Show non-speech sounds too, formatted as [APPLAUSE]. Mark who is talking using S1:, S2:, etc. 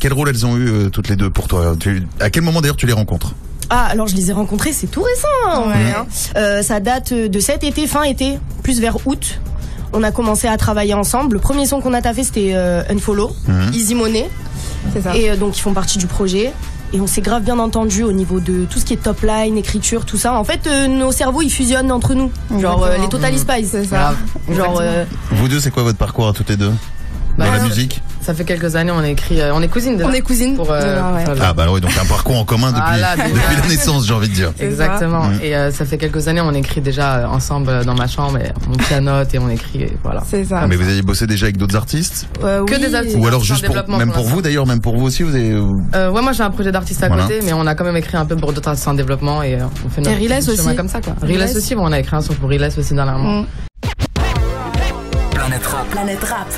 S1: Quel rôle elles ont eu euh, toutes les deux pour toi? Tu- À quel moment d'ailleurs tu les rencontres?
S2: Ah, alors je les ai rencontrés, c'est tout récent. hein, en vrai, hein. Euh, ça date de cet été, fin été, plus vers août. On a commencé à travailler ensemble. Le premier son qu'on a taffé, c'était euh, Unfollow, Easy Money.
S3: C'est ça.
S2: Et euh, donc, ils font partie du projet. Et on s'est grave bien entendu au niveau de tout ce qui est top line, écriture, tout ça. En fait, euh, nos cerveaux, ils fusionnent entre nous. Genre euh,
S3: Exactement.
S2: les Total Spice.
S3: C'est ça.
S2: Genre, euh,
S1: Vous deux, c'est quoi votre parcours à toutes les deux? Dans
S4: Bah,
S1: la musique?
S4: Ça fait quelques années, on a écrit, euh, on est cousines déjà.
S3: On est cousines.
S4: Pour, euh,
S3: ouais.
S4: pour
S1: Ah bah oui, donc un parcours en commun depuis,
S4: Voilà, [LAUGHS] déjà.
S1: depuis la naissance, j'ai envie de dire.
S4: Exactement.
S1: Mhm.
S4: Et euh, ça fait quelques années, on écrit déjà ensemble dans ma chambre, et on pianote et on écrit, et voilà.
S3: C'est ça.
S1: Ah, mais vous avez bossé déjà avec d'autres artistes
S2: euh,
S4: Que
S2: oui.
S4: des artistes.
S1: Ou alors juste
S4: en
S1: pour,
S4: développement
S1: même
S4: pour
S1: pour vous d'ailleurs, même pour vous aussi, vous avez...
S4: Euh, ouais, moi j'ai un projet d'artiste à
S1: Voilà.
S4: côté, mais on a quand même écrit un peu pour d'autres artistes en développement et euh, on fait notre
S3: Et Riles
S4: petit chemin
S3: aussi.
S4: comme ça quoi.
S3: Riles.
S4: Riles aussi, bon, on a écrit un son pour Riles aussi dernièrement.
S3: Mm.
S5: Planète Rap.